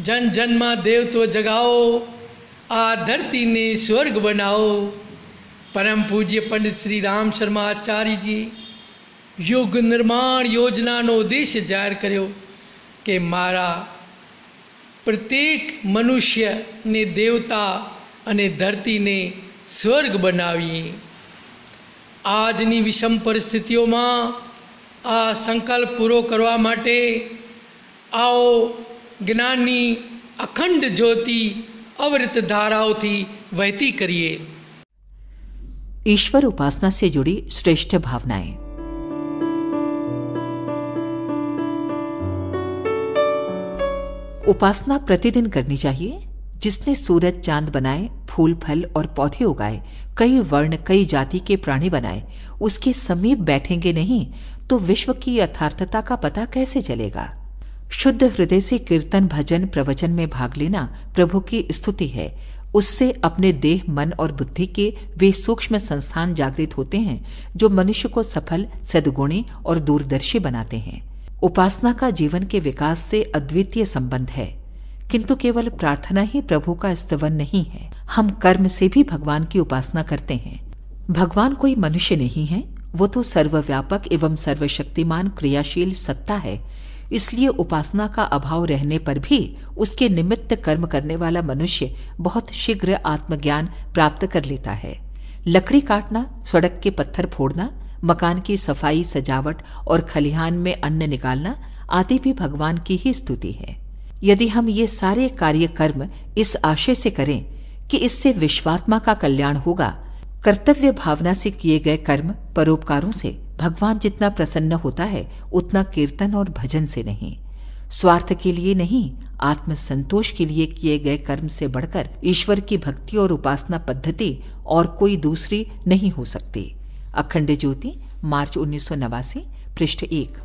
जन जन्मा देव तो जगाओ आ धरती ने स्वर्ग बनाओ પરમ પૂજ્ય પંડિત શ્રી રામ શર્મા આચાર્યજી યુગ નિર્માણ યોજનાનો ઉદ્દેશ જાહેર કર્યો કે મારા પ્રત્યેક મનુષ્યને દેવતા અને ધરતીને સ્વર્ગ બનાવીએ આજની વિષમ પરિસ્થિતિઓમાં આ સંકલ્પ પૂરો કરવા માટે આવો જ્ઞાનની અખંડ જ્યોતિ અવૃત ધારાઓથી વહેતી કરીએ ईश्वर उपासना से जुड़ी श्रेष्ठ भावनाएं उपासना प्रतिदिन करनी चाहिए जिसने सूरज चांद बनाए फूल फल और पौधे उगाए कई वर्ण कई जाति के प्राणी बनाए उसके समीप बैठेंगे नहीं तो विश्व की यथार्थता का पता कैसे चलेगा शुद्ध हृदय से कीर्तन भजन प्रवचन में भाग लेना प्रभु की स्तुति है। उससे अपने देह, मन और बुद्धि के वे सूक्ष्म संस्थान जागृत होते हैं, जो मनुष्य को सफल, सदगुणी और दूरदर्शी बनाते हैं। उपासना का जीवन के विकास से अद्वितीय संबंध है। किंतु केवल प्रार्थना ही प्रभु का स्तवन नहीं है। हम कर्म से भी भगवान की उपासना करते हैं। भगवान कोई मनुष्य नहीं है, वो तो सर्वव्यापक एवं सर्वशक्तिमान क्रियाशील सत्ता है। इसलिए उपासना का अभाव रहने पर भी उसके निमित्त कर्म करने वाला मनुष्य बहुत शीघ्र आत्मज्ञान प्राप्त कर लेता है। लकड़ी काटना, सड़क के पत्थर फोड़ना, मकान की सफ़ाई, सजावट और खलिहान में अन्न निकालना आदि भी भगवान की ही स्तुति है। यदि हम ये सारे कार्य कर्म इस आशय से करें कि इससे विश्वात्मा का कल्याण होगा, कर्तव्य भावना से किए गए कर्म परोपकारों से भगवान जितना प्रसन्न होता है, उतना कीर्तन और भजन से नहीं। स्वार्थ के लिए नहीं आत्म संतोष के लिए किए गए कर्म से बढ़कर ईश्वर की भक्ति और उपासना पद्धति और कोई दूसरी नहीं हो सकती। अखंड ज्योति, मार्च उन्नीस सौ नवासी, पृष्ठ एक।